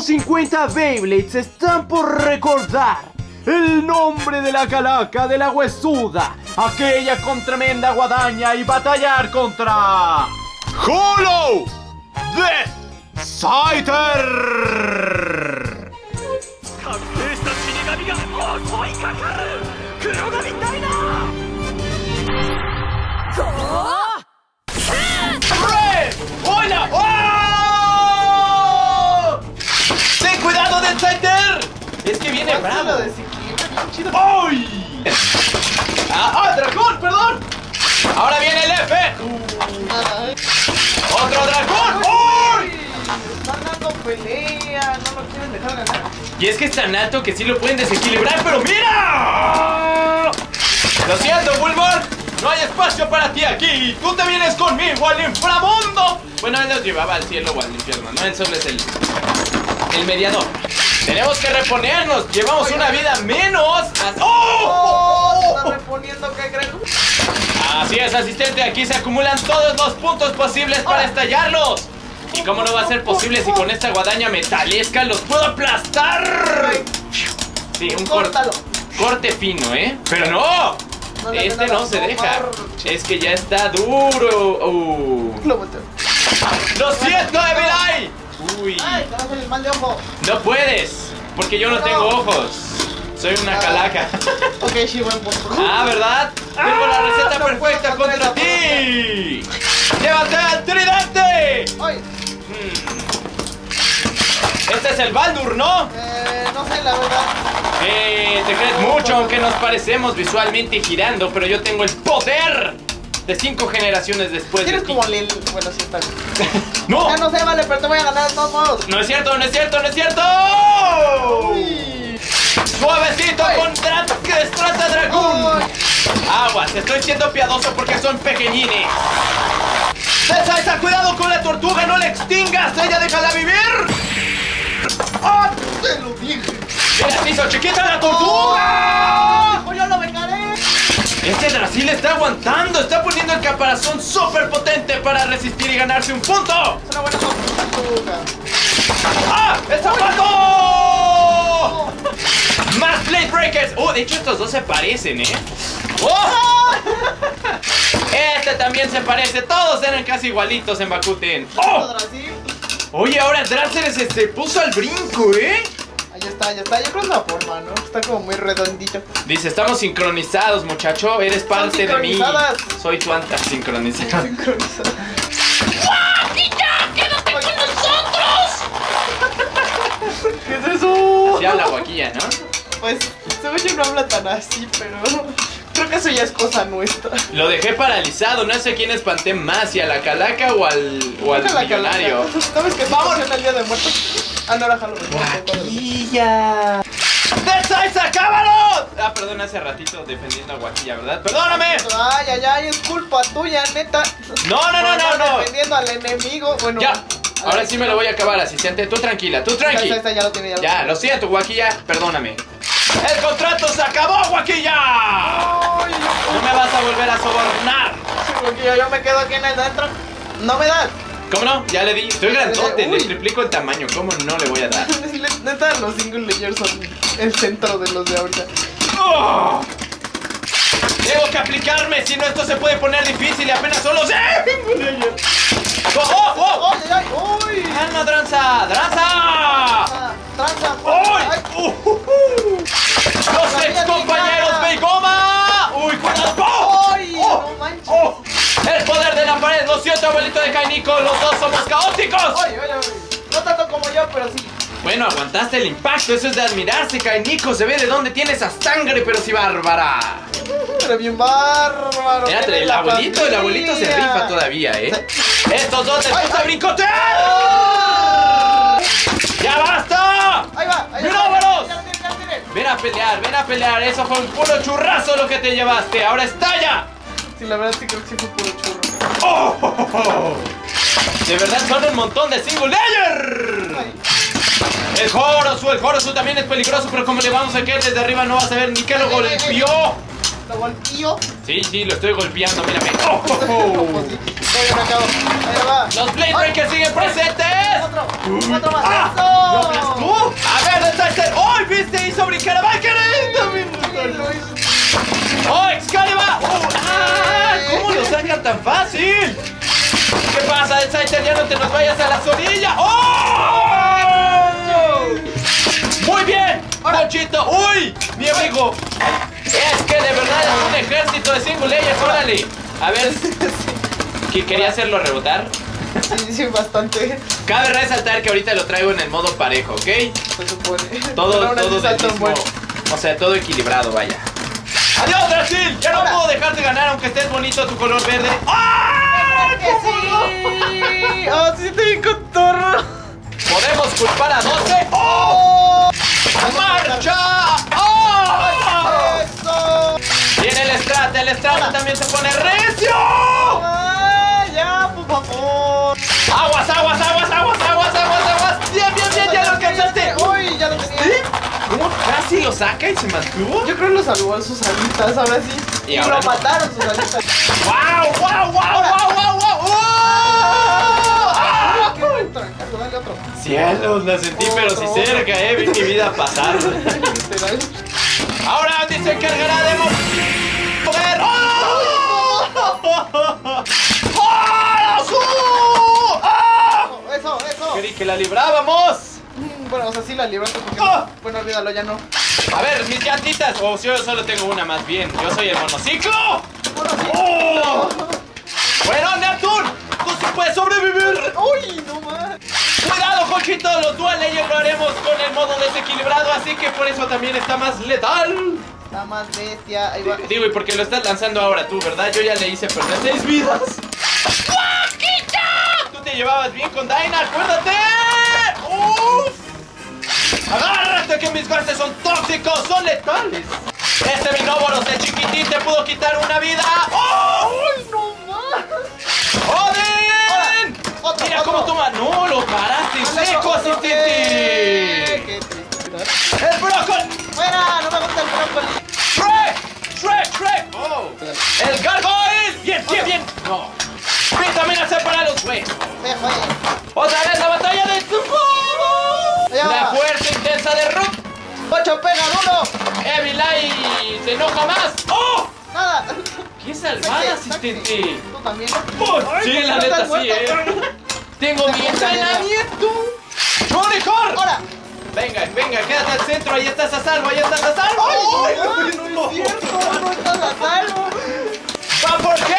150 Beyblades están por recordar el nombre de la calaca de la huesuda, aquella con tremenda guadaña y batallar contra Holo de Scyther. 覚 Es que viene bravo. ¡Ay! ¡Ah, ah, dragón! ¡Perdón! ¡Ahora viene el F! ¡Otro dragón! ¡Uy! Están dando pelea, no lo quieren dejar ganar. Y es que es tan alto que sí lo pueden desequilibrar, pero ¡mira! Lo siento, Bulbor. No hay espacio para ti aquí. Tú te vienes conmigo al inframundo. Bueno, él nos llevaba al cielo o al infierno, ¿no? Él solo es el, el mediador. Tenemos que reponernos. Llevamos una vida menos. ¡Oh! ¡Oh! está reponiendo que creen. Así es, asistente. Aquí se acumulan todos los puntos posibles para estallarlos. ¿Y cómo no va a ser posible si con esta guadaña metalesca los puedo aplastar? Sí, un corte. Corte fino, ¿eh? Pero no. Este no se deja. Es que ya está duro. Uh. ¡Lo siento, Evelyn! Uy. Ay, te el mal de ojo. No puedes. Porque yo no tengo ojos. Soy una calaca. Ok, sí, buen punto. Ah, ¿verdad? Tengo la receta perfecta contra contra ti. ¡Llévate al tridente! Ay, Este es el Baldur, ¿no? eh, no sé la verdad. Eh, te crees mucho, aunque nos parecemos visualmente girando, pero yo tengo el poder de cinco generaciones después de Tienes ti. como Lil. Bueno, sí está bien. ¡No! Ya no sé, vale, pero te voy a ganar de todos modos. ¡No es cierto, no es cierto, no es cierto! Uy. ¡Suavecito Ay. con que destrata dragón! Aguas, estoy siendo piadoso porque son pequeñines. ¡Salsa, cuidado con la tortuga! ¡No la extingas! ¡Ella déjala vivir! ¡Ah! Te lo dije. ¡Mira, se hizo chiquita la tortuga! ¡Oh, yo lo vengaré! Este Drasil está aguantando, está poniendo el caparazón súper potente para resistir y ganarse un punto. Es una buena. ¡Ah! ¡Está muerto! ¡Más Blade Breakers! Oh, de hecho estos dos se parecen, ¿eh? ¡Oh! Este también se parece, todos eran casi igualitos en Bakuten. ¡Oh! Oye, ahora Drácer se, se puso al brinco, ¿eh? Ahí está, ya está. Yo creo que es la forma, ¿no? Está como muy redondito. Dice, estamos sincronizados, muchacho. Eres parte de mí. Soy tu anta sincronizada. Sincronizado. ¿Qué es eso? Ya habla Joaquilla, ¿no? Pues, según yo no habla tan así, pero creo que eso ya es cosa nuestra. Lo dejé paralizado, no sé quién espanté más, si a la calaca o al, o al la millonario. calaca. ¿Sabes qué? Vamos en el día de muertos. Ah, no era Halloween. Ah, perdón, hace ratito defendiendo a Guaquilla, ¿verdad? ¡Perdóname! Ay, ay, ay, es culpa tuya, neta. No, no, no, no, no. Defendiendo al enemigo. Bueno, Ya, ahora sí me lo voy a acabar, asistente. Tú tranquila, tú tranqui. Esta, esta ya lo tiene, ya lo Ya, tiene. lo siento, Guaquilla, perdóname. ¡El contrato se acabó, Guaquilla! Ay, No me vas a volver a sobornar. sí, porque yo, me quedo aquí en el dentro. No me das. ¿Cómo no? Ya le di. Estoy grandote, le Uy. triplico el tamaño. ¿Cómo no le voy a dar? Neta, los single layers son el centro de los de ahorita. ¡Oh! Tengo que aplicarme, si no esto se puede poner difícil y apenas solo sé. ¡Oh, oh, oh! ¡Ay, ay, ay! ¡Calma, Dranza! ¡Dranza! Ah, Tranza, ¡Uy! ay, Uh, uh, uh. ¡Los ex compañeros Beigoma! ¡Uy, cuidado! ¡Oh! ¡Ay! ¡Oh! ¡No manches! ¡Oh! ¡El poder de la pared! ¡Lo siento, abuelito de Kainiko! ¡Los dos somos caóticos! ¡Ay, ay, ay! No tanto como yo, pero sí. Bueno, aguantaste el impacto, eso es de admirarse, Kainiko. Se ve de dónde tiene esa sangre, pero sí bárbara. Pero bien bárbaro. Tiene el abuelito, el abuelito se familia. rifa todavía, ¿eh? Estos dos gusta ay. brincotear. ¡Ya basta! Ahí va, ahí. Ven a pelear, ven a pelear. Eso fue un puro churrazo lo que te llevaste. Ahora estalla. Sí, la verdad sí creo que sí fue puro churro. ¡Oh! oh, oh! De verdad son un montón de single layer. Ay, El Horosu, el Horosu también es peligroso, pero como le vamos a caer desde arriba no vas a ver ni que lo golpeó. Lo golpeó. Sí, sí, lo estoy golpeando, mírame. ¡Oh, oh, oh! Ahí va. Los Blade Breakers siguen presentes. Otro, otro más. ¡Ah! ¡Eso! ¡Lo brincar a Valkyrie. También Lo hizo. ¡Oh, Excalibur! ¡Oh, ah, ¿Cómo lo sacan tan fácil? ¿Qué pasa, Exciter? Ya no te nos vayas a la orilla. ¡Oh! Muy bien, Ponchito. ¡Uy! Mi amigo. Es que de verdad es un ejército de single layers. Órale. A ver, ¿que quería hacerlo rebotar? Sí, sí, bastante. Cabe resaltar que ahorita lo traigo en el modo parejo, ¿ok? Se supone. Todo, todo del mismo. bueno. O sea, todo equilibrado, vaya. ¡Adiós, Brasil! Ya no puedo dejarte ganar aunque estés bonito tu color verde. ¡Ah! ¡Que sí! ¡Oh, sí bien cotorro! ¿Podemos culpar a 12? ¡Oh! ¡Marcha! ¡Oh! Viene el Strata, el Strata también se pone recio. ¡Ah, ya, por favor! ¡Aguas, aguas, aguas, aguas, aguas, aguas, aguas! ¡Bien, bien, bien! ¡Ya lo alcanzaste! ¡Uy, ya lo tenía! ¿Sí? ¿Cómo casi lo saca y se mantuvo? Yo creo que lo salvó sus alitas, ahora sí. Y Y, ahora lo no. mataron sus alitas. ¡Wow, wow, wow, wow, wow, wow! ¡Oh! ¡Ah! ¡Qué buen trancazo! Dale otro. Cielos, la sentí pero si cerca, eh, vi mi vida pasar. Ahora Andy se encargará de que la librábamos. Mm, Bueno, o sea, sí la libraste porque... Ah. Bueno, olvídalo, ya no. A ver, mis llantitas. O si yo solo tengo una más bien. Yo soy el monociclo. ¡Oh! Bueno, Neptune, tú sí puedes sobrevivir. ¡Uy, no más! Cuidado, Jochito, los dual layers lo haremos con el modo desequilibrado, así que por eso también está más letal. Está más bestia. Ahí va. Digo, y porque lo estás lanzando ahora tú, ¿verdad? Yo ya le hice perder seis vidas. Te llevabas bien con Daina, acuérdate. ¡Uf! ¡Agárrate que mis golpes son tóxicos, son letales! Este Minóboros de chiquitín te pudo quitar una vida. ¡Oh! ¡Uy, no más! ¡Odin! Otro, Mira cómo toma. No, lo paraste seco, asistente. ¡Qué triste! ¡El brócoli! ¡Fuera! ¡No me gusta el brócoli! ¡Shrek! ¡Shrek! ¡Shrek! ¡Oh! ¡El gargoyle! ¡Bien, bien, bien! ¡No! ¡Vitamina para los fue! ¡Otra vez la batalla de! Ya La fuerza intensa de Rook. ¡Ocho pegan uno! Evilai se enoja más. ¡Oh! ¡Nada! ¡Qué salvada, asistente! Tú también. Sí, ¿por qué la no neta sí, eh. Tengo mi entrenamiento. ¡Unicorn! ¡Ahora! Venga, venga, quédate al centro, ahí estás a salvo, ahí estás a salvo. ¡Ay, ¡Ay, no, no cierto! ¡No estás a salvo! ¡Va por qué!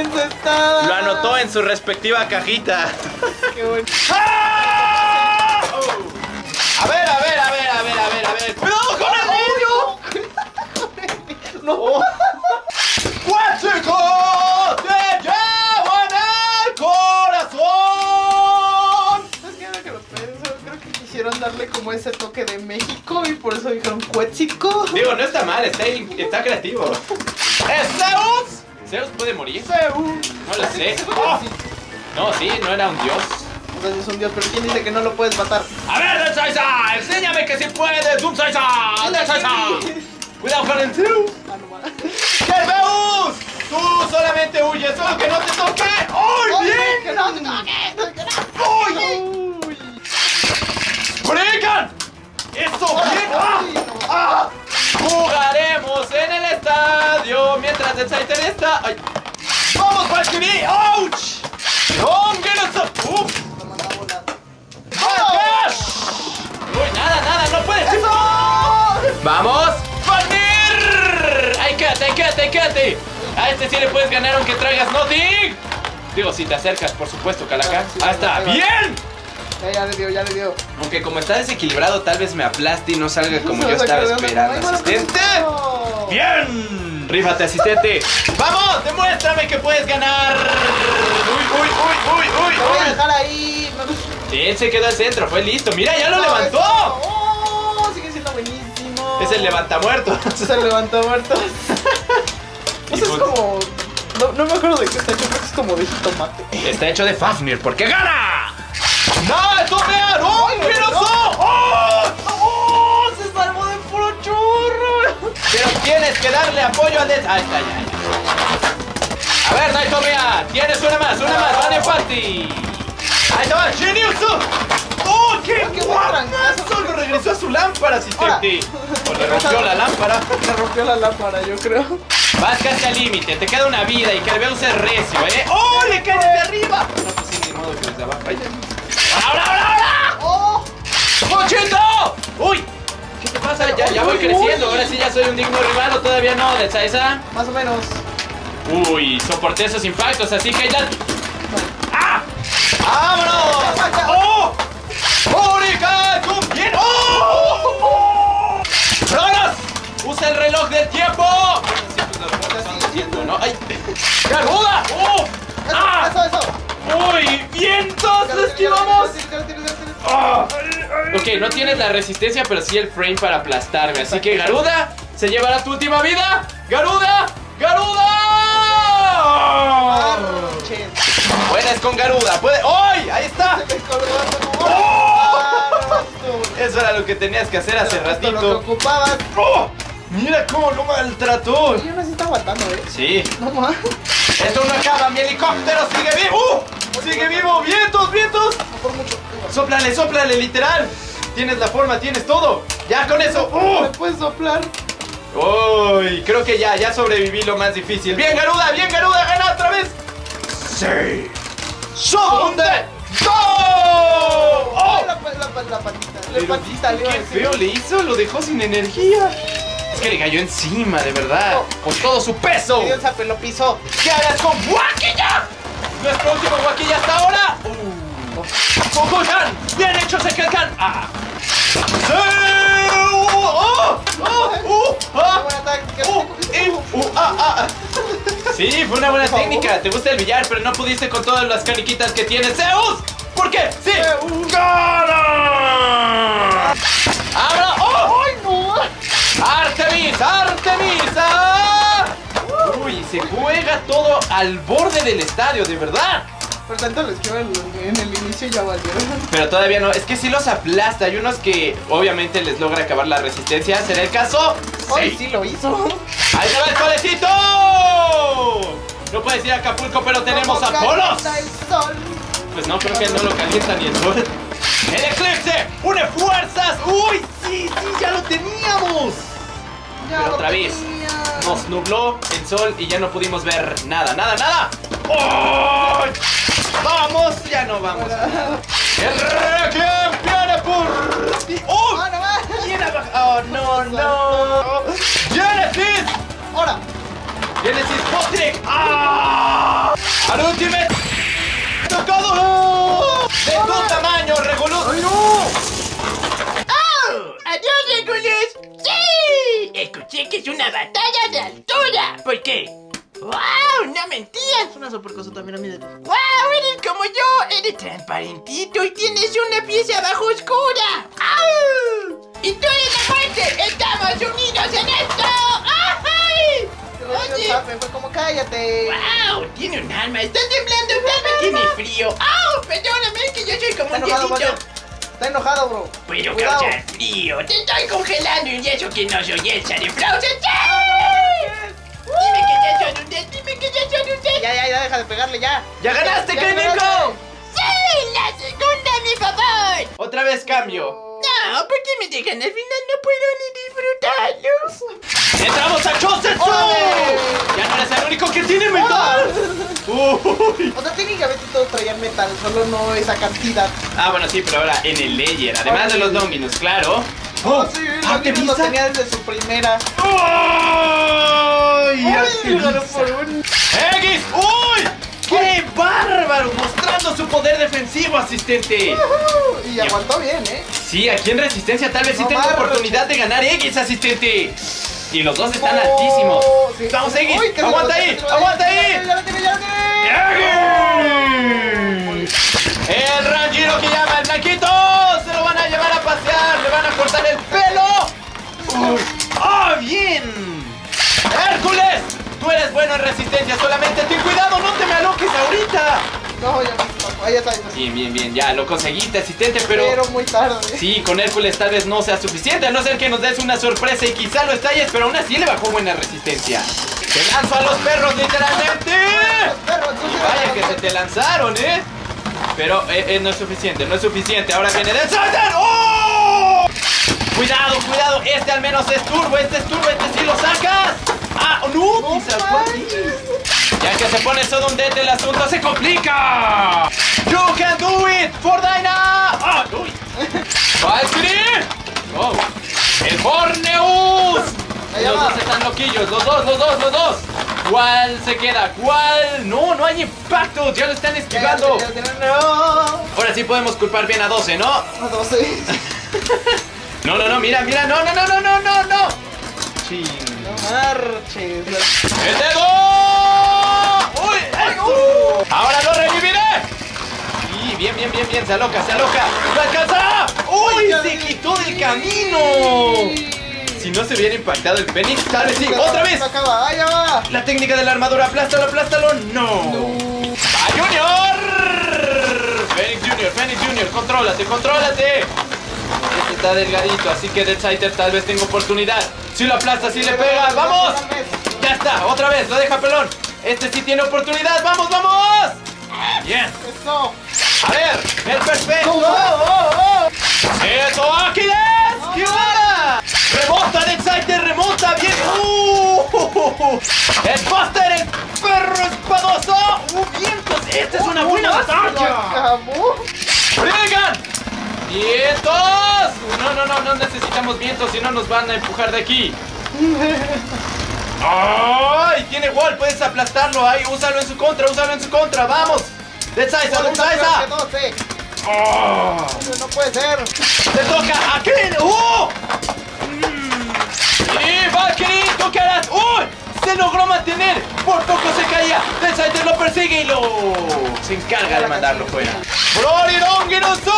Encestada! Lo anotó en su respectiva cajita. ¡Qué bueno! ¡Ah! A ver, a ver, a ver, a ver, a ver, a ver. ¡Cuidado con el niño! ¡No! ¡Cuático! ¡Te llevan el corazón! Es que ahora que lo pienso, creo que quisieron darle como ese toque de México y por eso dijeron cuético. Digo, no está mal, está, está creativo. ¿Es Zeus? ¿Zeus puede morir? No lo sé. Oh, No, sí, no era un dios. Entonces es un dios, pero ¿quién dice que no lo puedes matar? A ver, Densaisa, enséñame que si puedes, Doomsaisa, Densaisa. Cuidado con el Zeus. Ah. Tú solamente huyes, solo que no te toque. ¡Uy, ¡Oye, bien! ¡Que no te toques! ¡Que no! ¡Uy! ¡Brincan! ¡Eso, bien! ¡Ah! ¡Ah! Jugaremos en el estadio mientras el Saiter está. ¡Ay! ¡Vamos, Valkyrie! ¡Ouch! ¡Don't get us up! ¡Uf! ¡Cash! ¡Uy, nada, nada! ¡No puedes! ¡Vamos! ¡Valkyr! ¡Ahí quédate, ahí quédate, ahí quédate! A este sí le puedes ganar aunque traigas nothing. Digo, si te acercas, por supuesto, Calaca. Sí, ¡Ah. ¡Bien! Ya, ya le dio, ya le dio. Aunque como está desequilibrado, tal vez me aplaste y no salga como yo estaba esperando, asistente. pero- ¡Bien! ¡Rífate, asistente! ¡Vamos! ¡Demuéstrame que puedes ganar! ¡Uy, uy, uy, uy, uy! Lo voy a dejar ahí. Él se quedó al centro, fue listo. ¡Mira, ya lo no, levantó! ¡Oh! Sigue siendo buenísimo. Es el levantamuerto. Es el levantó muerto. Y Eso es pues- como. No, no me acuerdo de qué está hecho, creo que es como de jitomate. Está hecho de Fafnir porque gana. ¡No, es topear! ¡Oh, miroso! ¡Oh! ¡Oh! Se salvó de puro churro. Pero tienes que darle apoyo al de... Ahí está, ya. A ver, Naitomia, tienes una más, una más, Vane Fati. Ahí va, Shinitsu. ¡Oh, qué Qué guapazo! Lo regresó a su lámpara, asistente. O le rompió la lámpara. Le rompió la lámpara, yo creo. Vas casi al límite, te queda una vida y que veo es recio, ¿eh? ¡Oh, le cae desde arriba! No, pues sí, ni modo que desde abajo. ¡Ahora, ahora, ahora! ¡Oh! ¡Uy! ¿Qué te pasa? Ya, ya voy Uy, creciendo, uy. ahora sí ya soy un digno rival todavía no, de esa. Más o menos. Uy, soporté esos impactos, así que ya. ¡Ah! ¡Vámonos! ¡Oh! ¡Tú bien! ¡Oh! ¡Usa el reloj del tiempo! Sí, pues. ¡Ay! ¡Oh! Eso, ¡Ah! eso, eso. ¡Uy! ¡Vientos! ¡Lo esquivamos! ¡Ah! Ok, no tienes la resistencia, pero sí el frame para aplastarme. Así que Garuda se llevará tu última vida. ¡Garuda! ¡Garuda! Puedes con Garuda, puede. ¡Ay! ¡Ahí está! Se ¡Oh! Eso era lo que tenías que hacer hace Lo que ratito. ocupabas. ¡Oh! Mira cómo lo maltrató. Yo no sé si está aguantando, ¿eh? Sí. No más. Esto no acaba, mi helicóptero sigue vivo. ¡Sigue vivo! ¡Vientos, vientos! No. ¡Sóplale, sóplale, literal! Tienes la forma, tienes todo. Ya con eso. ¿Me ¡Uh! puedes soplar? Uy, creo que ya, ya sobreviví lo más difícil. ¡Bien, Garuda! ¡Bien, Garuda! ¡Gana otra vez! ¡Sí! ¡Sonde! ¡Go! ¡Oh! La, pa- la, pa- la patita. La patita, le ¿viste iba a qué feo le hizo? Lo dejó sin energía. Es que le cayó encima, de verdad. Con todo su peso. Le dio el zape, lo pisó. ¿Qué hagas con Wakilla? Nuestro último Wakilla hasta ahora. Uh. Bien hecho, Sekel-kan. Ah. ¡Sí! Fue una buena técnica. Te gusta el billar, pero no pudiste con todas las caniquitas que tiene Zeus. ¿Por qué? ¡Sí! ¡Gana! ¡Ahora! Al borde del estadio, de verdad. Por tanto, les quiero en el inicio ya valió. Pero todavía no, es que sí los aplasta. Hay unos que obviamente les logra acabar la resistencia. ¿Será el caso? ¡Ay, sí lo hizo! ¡Ahí se va el solecito! No puedes ir a Acapulco, pero tenemos a Polos. calienta el sol. Pues no, creo que no lo calienta ni el sol. ¡El eclipse! ¡Une fuerzas! ¡Uy, sí, sí, ya lo teníamos! Pero otra vez. Nos nubló el sol y ya no pudimos ver nada, nada, nada. ¡Oh! ¡Vamos! Ya no vamos. ¡El Requiem viene por ti! ¡Oh! ¡Ah. ¡Oh, no, no! ¡Genesis! ¡Ahora! ¡Genesis Potrick! ¡Ah! Que es una batalla de altura. ¿Por qué? ¡Wow! ¡No mentías! Una super cosa también a mí de ¡Wow! Eres como yo. Eres transparentito y tienes una pieza abajo oscura. ¡Au! ¡Y tú eres la muerte! ¡Estamos unidos en esto! Oye. fue como cállate. ¡Wow! Tiene un alma. Está temblando. Un alma tiene frío. ¡Au! Perdóname que yo soy como un. Mario. Está enojado, bro. Puedo Cuidado. causar frío. Te estoy congelando y eso que no soy Elsa de Frozen. ¡Sí! Dime que ya son un des. Dime que ya son un des. Ya, ya, ya, deja de pegarle, ya. ¡Ya ganaste, ganaste. ¡Sí! ¡La segunda, mi favor! Otra vez cambio. No, ¿por qué me dejan al final? No puedo ni disfrutarlo. ¡Entramos a Chosen ¡Órale! ¡Ya no eres el único que tiene metal! ¡Uy! O sea, técnicamente todos traían metal, solo no esa cantidad. Ah, bueno, sí, pero ahora en el Layer, además de los Dominus, claro. ¡Oh! sí, ¡Artemisa! lo tenía desde su primera. ¡Ay! ¡Uy! ¡Qué bárbaro! Mostrando su poder defensivo, asistente. Y aguantó bien, ¿eh? Sí, aquí en Resistencia tal vez sí No tenga más, oportunidad de ganar X, asistente. Y los dos están Oh, altísimos. sí. ¡Vamos, X! Uy, ¡Aguanta ahí! ¡Aguanta ahí! El Ranjiro que llama el blanquito se lo van a llevar a pasear, le van a cortar el pelo. ¡Ah, bien! ¡Hércules! Tú eres bueno en resistencia, solamente ten cuidado, no te me aloques ahorita. No, ya no. Ahí está, ahí está. Bien, bien, bien, ya lo conseguiste, asistente, Pero, pero... muy tarde. Sí, con Hércules tal vez no sea suficiente, a no ser que nos des una sorpresa y quizá lo estalles, pero aún así le bajó buena resistencia. ¡Te lanzo a los perros, literalmente! Los perros, tú sí Vaya que se te lanzaron, ¿eh? Pero eh, eh, no es suficiente, no es suficiente. Ahora viene Sider. ¡Oh! Cuidado, cuidado. Este al menos es turbo. Este es turbo. Este sí lo sacas. Ah, no. Ya que se pone todo un dead, el asunto se complica. You can do it, Fordaina. Ah, uy. Valkyrie. Oh. El Forneus. Allá Los va. dos están loquillos. Los dos, los dos, los dos. ¿Cuál se queda? ¿Cuál? No, no hay impacto. Ya lo están esquivando. Ahora sí podemos culpar bien a 12, ¿no? a 12. No, no, no, mira, mira. No, no, no, no, no, no, no. Ching. No marches. ¡El dedo! ¡Uy! ¡Eso! ¡Ahora lo reviviré! Sí, bien, bien, bien, bien. Se aloca, se aloca. ¡Lo alcanzará! ¡Uy! ¡Se quitó del camino! Si no se hubiera impactado el Fénix, tal vez sí. ¡Otra vez! Acaba, ¡ah, ya va! La técnica de la armadura. ¡Aplástalo, aplástalo! ¡No! ¡Va, Junior! Fénix Junior, Fénix Junior. Contrólate, contrólate. Está delgadito, así que Deadsider tal vez tenga oportunidad. Si lo aplasta, si le pega. ¡Vamos! Ya está, otra vez, lo deja pelón. Este sí tiene oportunidad. ¡Vamos, vamos! Bien. Eso. A ver, el perfecto. ¡Oh, oh, oh! ¡Eso, Aquiles! ¡Qué buena! ¡Remonta, Deadsider! ¡Remonta! ¡Bien! ¡Uh! ¡El Buster, el perro espadoso! ¡Uh, vientos! ¡Esta es una buena ¡Lo batalla! acabó! ¡Vientos! No, no, no, no necesitamos vientos, si no nos van a empujar de aquí. ¡Ay! Tiene wall, puedes aplastarlo ahí. Úsalo en su contra, úsalo en su contra. ¡Vamos! ¡Dead Size, ¿Cuál Dead es la peor Size! que 12? ¡Oh! No puede ser. ¡Te toca! ¡Aquí! ¡Uh! Mm. ¡Y Valkyrie! ¿Tú qué harás? ¡Uy! Se logró mantener. Por poco se caía. Dead Sider lo persigue y lo. Se encarga de mandarlo fuera. ¡Florirongirosu!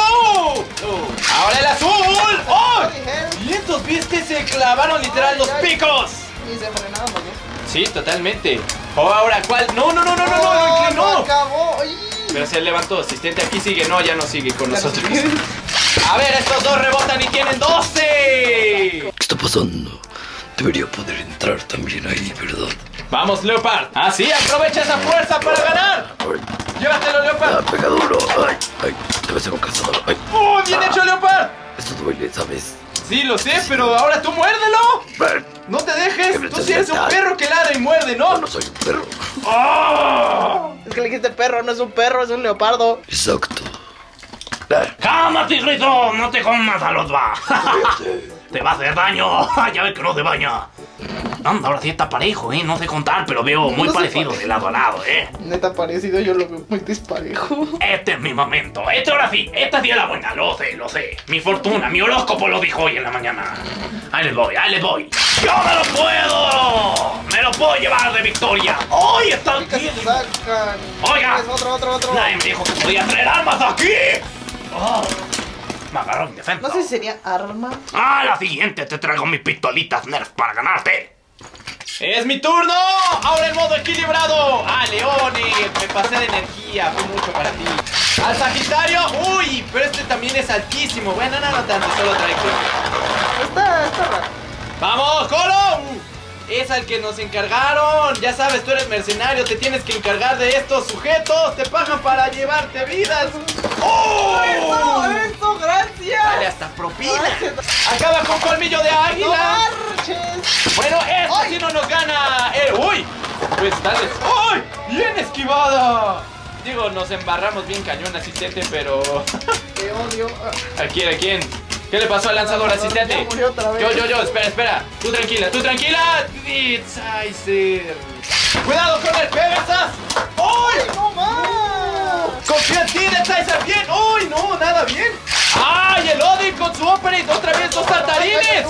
¡Ahora el azul! ¡Oh! ¡Vientos! ¿Viste? Se clavaron literal los picos. Y se frenaron. Sí, totalmente. Oh, ahora, ¿cuál? No, no, no, no, no, no, inclinó. acabó. Pero se levantó. Asistente aquí sigue. No, ya no sigue con nosotros. A ver, estos dos rebotan y tienen 12. ¿Qué está pasando? Debería poder entrar también ahí, ¿verdad? Vamos, Leopard. Así, aprovecha esa fuerza para ganar. Llévatelo, ah, Leopard. pega duro. Ay, ay, debe ser un cazador. Ay, ¡Oh, bien hecho, Leopard! esto duele, ¿sabes? Sí, lo sé, pero ahora tú muérdelo. No te ¿Qué dejes. Tú sí eres un perro que ladra y muerde, no, ¿no? no soy un perro. ¡Oh! Es que le dijiste perro, no es un perro, es un leopardo. Exacto. Ah, ¡Calma, tigrito! ¡No te comas a los va! ¡Te va a hacer daño! ya ves que no te baña. Anda, ahora sí está parejo, ¿eh? No sé contar, pero veo muy No parecido de lado a lado, ¿eh? Neta parecido, yo lo veo muy disparejo. Este es mi momento. Este ahora sí. Esta sí es la buena. Lo sé, lo sé. Mi fortuna, mi horóscopo lo dijo hoy en la mañana. Ahí les voy, ahí les voy. ¡Yo me lo puedo! ¡Me lo puedo llevar de victoria! ¡Hoy está sacan. Oiga. Otro, otro, otro. Nadie me dijo que podía traer armas aquí. Oh, No sé si sería arma. Ah, la siguiente te traigo mis pistolitas Nerf para ganarte. ¡Es mi turno! ¡Ahora en modo equilibrado! ¡Ah, Leones! Me pasé de energía, fue mucho para ti. ¡Al Sagitario! ¡Uy! Pero este también es altísimo. Bueno, no, no tanto, solo trayectoria. Está, está raro. ¡Vamos, Colo! Es al que nos encargaron. Ya sabes, tú eres mercenario, te tienes que encargar de estos sujetos. Te pagan para llevarte vidas. ¡Oh! ¡Eso, eso, gracias! Dale hasta propina. Acaba con colmillo de ¡No águila. marches! Bueno, ¡Ay! sí no nos gana. Eh, ¡Uy! Pues tal vez. ¡Uy! ¡Bien esquivada! Digo, nos embarramos bien cañón, asistente, pero. Te odio. ¿A quién? ¿A quién? ¿Qué le pasó al lanzador, asistente? ya murió otra vez. Yo, yo, yo, espera, espera. Tú tranquila, tú tranquila. Sizer. Cuidado con el Pegasus. ¡Uy! ¡No más! Confía en ti, Sizer. Bien. ¡Uy! No, nada bien. ¡Ay! El Odin con su Operate. Otra vez dos saltarines.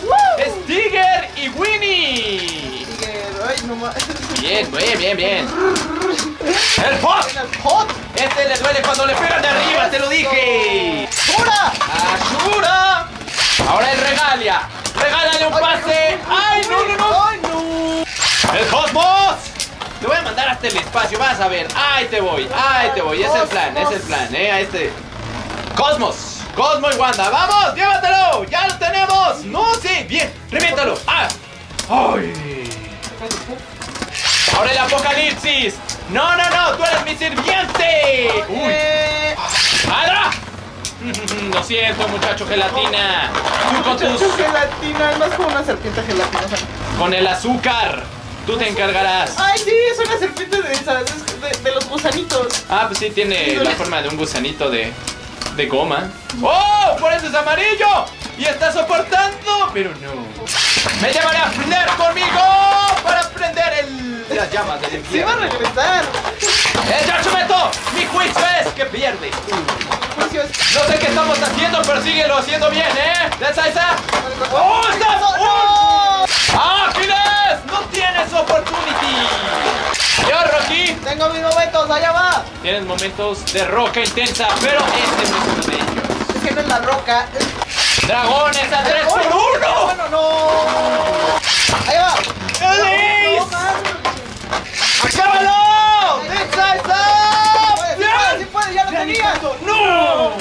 Stiger y Winnie. Sigue, ay, no más. Bien, bien, bien, bien. ¡El Fox! El hot. Este le duele cuando le pegan de arriba, te lo dije. ¡Pura! ¡Ashura! Ahora el Regalia. Regálale un pase. ¡Ay, no, no, no! ¡Ay, no! ¡El Cosmos! Te voy a mandar hasta el espacio, vas a ver. Ahí te voy, ahí te voy. Es el plan, es el plan, eh. A este. Cosmos. Cosmo y Wanda. ¡Vamos! ¡Llévatelo! ¡Ya lo tenemos! ¡No, sí! ¡Bien! ¡Reviéntalo! ¡Ah! ¡Ay! Ahora el apocalipsis. No, no, no, tú eres mi sirviente. Uy. Eh, siento, muchacho gelatina. Tú con tus. Muchacho gelatina, es más como una serpiente gelatinosa. con el azúcar. Tú te encargarás. Ay, sí, es una serpiente de esas, es de, de los gusanitos. Ah, pues sí, tiene la forma de un gusanito de, de goma. ¡Oh! ¡Por eso es amarillo! ¡Y está soportando! Pero no. Me llamaré a prender conmigo las llamas del Sí va a infierno. regresar. ¡Eh, Yachumeto! Mi juicio es que es- No sé qué estamos haciendo, pero síguelo haciendo bien, ¿eh? ¿Esa, esa? ¡Oh, estás! ¡No, ¡Oh! Aquiles! ¡No tienes opportunity! Yo, Rocky, Tengo mis momentos, allá va. tienes momentos de roca intensa, pero este no es uno de ellos. Es que no es la roca. ¡Dragones a 3 por ¡Ay, 1! Bueno, no. Ahí va. ¡Acábalo! ¡Esa, esa! Puede, ya lo tenía. ¡No!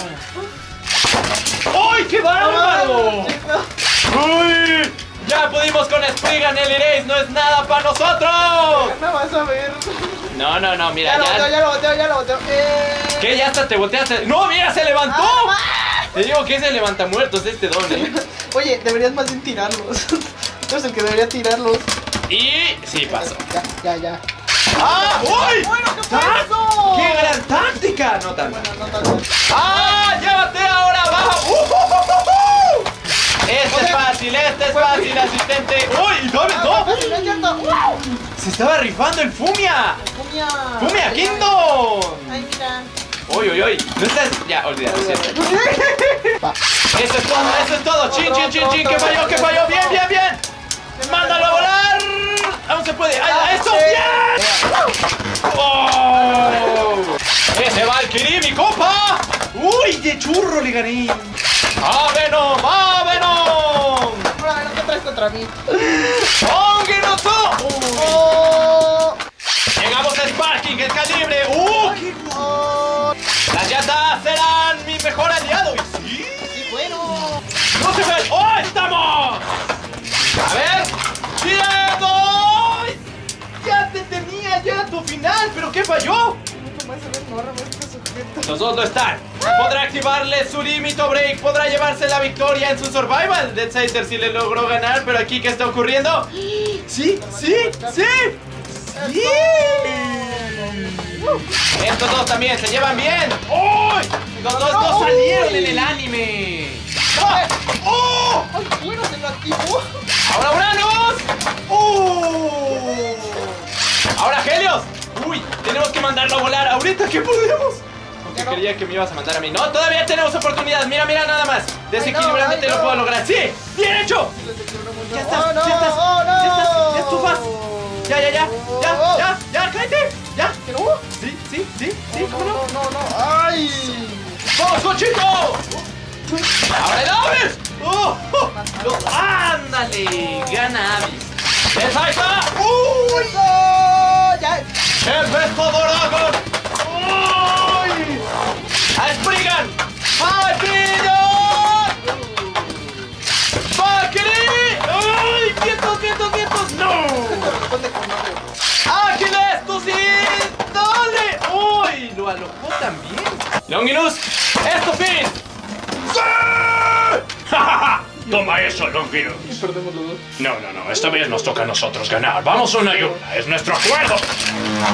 ¡Ay, qué bárbaro! ¡Uy! ¡Ya pudimos con Spriggan el Ireis! ¡No es nada para nosotros! No vas a ver. No, no, no, mira, Ya lo boteo, ya. ya lo boteo, ya lo boteo. Eh. ¿Qué? Ya hasta te volteaste. ¡No, mira, se levantó! Ah, Te digo que es el levantamuertos de este don, ¿eh? Oye, deberías más bien tirarlos. Tú eres el que debería tirarlos. Y. Sí, pasó. Ya, ya, ya. ¡Ah! ¡Uy! Bueno, ¿qué fue ¡Ah! eso? ¡Qué gran táctica! No tanto. Bueno, no tanto. ¡Ah! ¡Llévate ahora abajo! ¡Uh, uh, uh, uh! Este es fácil, este es fácil, asistente. ¡Uy! ¿Dónde? Ah, cierto. ¡Wow! ¡Se estaba rifando el Fumia! Fumia. ¡Fumia Kingdom! Ay, mira. ¡Uy, uy, uy! No estás. Ya, olvídalo. Va. Eso es todo, eso es todo. Chin, chin, chin, chin. Que falló, que falló. Bien, bien, bien. Mándalo a volar. Se puede. ¡Ay, Ah, ¡Eso! ¡Bien! ¡Oh! ¡Ese Valkyrie, mi copa! ¡Uy, de churro le gané! ¡Ah, Venom! ¡Ah, Venom! Ahora, no te traes contra mí. Oh, Llegamos a Sparking, el calibre. Las llantas serán mi mejor aliado. ¿Y sí? Sí, bueno. ¡No se ven! ¡Oh, estamos! A ver. ¡Tirando! Ya ya tu final, pero ¿qué falló? Los dos lo están. Podrá activarle su límite break, podrá llevarse la victoria en su survival. Dead Sizer sí le logró ganar, pero aquí ¿qué está ocurriendo? Sí, sí, sí. Sí. Estos dos también se llevan bien. Los dos no salieron en el anime. ¡Ah! ¡Oh! ¡Ay, bueno, se lo activó! ¡Ahora Uranus! ¡Uh! ¡Ahora Helios! ¡Uy! Tenemos que mandarlo a volar. ¿Ahorita qué podemos? Aunque Ya no. creía que me ibas a mandar a mí. No, todavía tenemos oportunidad. Mira, mira nada más. Desequilibradamente ay, no. lo puedo lograr. ¡Sí! ¡Bien hecho! Ya estás, ¡Oh, no! ya estás, ¡Oh, no! ya estás, ya estufas. Ya, ya, ya. Ya, Oh. ya, ya, cállate. Ya. ¿Que? Sí, sí, sí, sí, No, ¿cómo no? no, no, no. ¡Ay! ¡Vamos, Conchito! ¡Ahora el Avis! ¡Oh! oh, ¡Ándale! ¡El beso Dragon! ¡Uy! ¡A Spriggan! ¡Valkyrie! ¡Valkyrie! ¡Ay! ¡Vientos, vientos, vientos! ¡No! Responde con no. ¡Ágiles, tú sí! ¡Dale! ¡Uy! Lo alojó también. Longinus, Toma eso, Longinus. Perdemos los dos. No, no, no. Esta vez nos toca a nosotros ganar. Vamos una y una. Es nuestro acuerdo.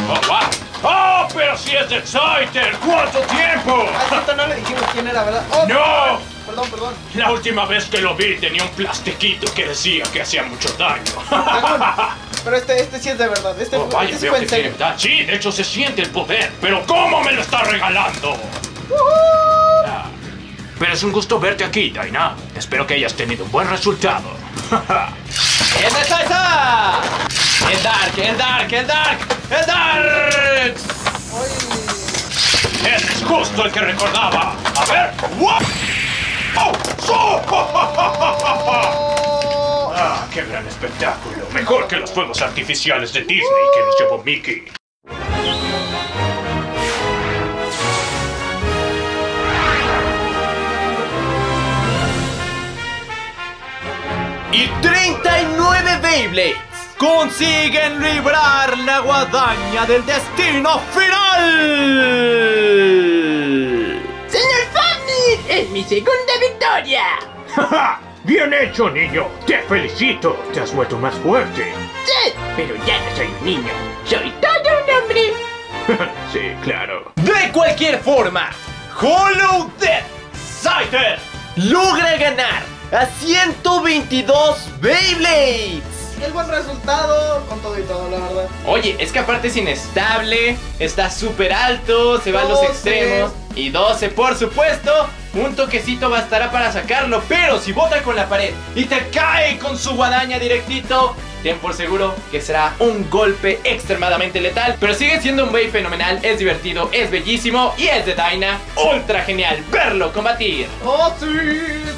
Oh. ¡Oh, pero si es de Exciter! ¿Cuánto tiempo? Cierto, no le dijimos quién era, ¿verdad? ¡Oh! ¡No! Perdón, perdón. La última vez que lo vi tenía un plastiquito que decía que hacía mucho daño. Pero este, este sí es de verdad. Este, Oh, vaya, este sí veo fue que tiene verdad. Sí, de hecho se siente el poder. Pero ¿cómo me lo está regalando? Ah, Pero es un gusto verte aquí, Daina. Espero que hayas tenido un buen resultado. ¡Es Saisa! ¡El Dark, el Dark, el Dark! ¡El Dark! Ese es justo el que recordaba. A ver. ¡Wow! ¡Oh! ¡Su! Oh. ¡Ah, qué gran espectáculo! Mejor que los fuegos artificiales de Disney que nos llevó Mickey. Y 39 Beyblades consiguen librar la guadaña del destino final. Señor Family, es mi segunda victoria. Bien hecho, niño. Te felicito. Te has vuelto más fuerte. Sí, pero ya no soy un niño. Soy todo un hombre. sí, claro. De cualquier forma, Hollow Death Scyther logra ganar a 122 Beyblades. Es buen resultado con todo y todo, la verdad. Oye, es que aparte es inestable, está súper alto, se va a los 12. extremos. Y 12, por supuesto, un toquecito bastará para sacarlo. Pero si bota con la pared y te cae con su guadaña directito, ten por seguro que será un golpe extremadamente letal. Pero sigue siendo un Bey fenomenal, es divertido, es bellísimo y es de Dyna. Ultra genial verlo combatir. Oh, sí,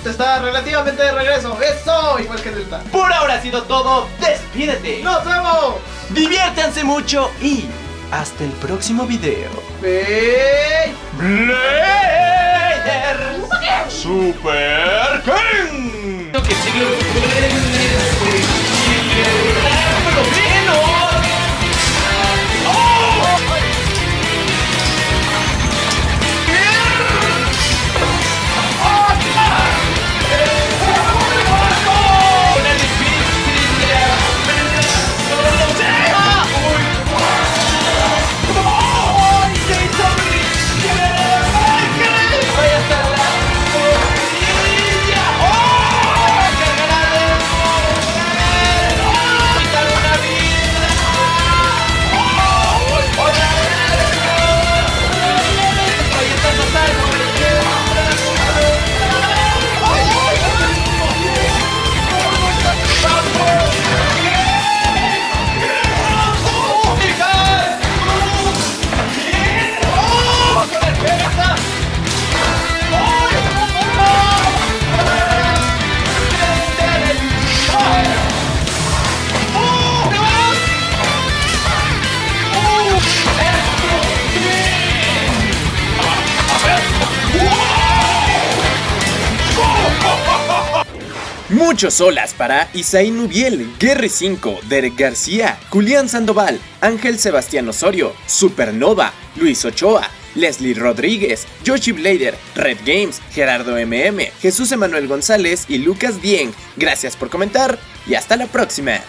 te está relativamente de regreso. Eso, igual que Delta. Por ahora ha sido todo, despídete. ¡Nos vemos! Diviértanse mucho y hasta el próximo video. Super King. Muchos olas para Isaí Nubiel, Guerre 5, Derek García, Julián Sandoval, Ángel Sebastián Osorio, Supernova, Luis Ochoa, Leslie Rodríguez, Yoshi Blader, Red Games, Gerardo MM, Jesús Emanuel González y Lucas Dien. Gracias por comentar y hasta la próxima.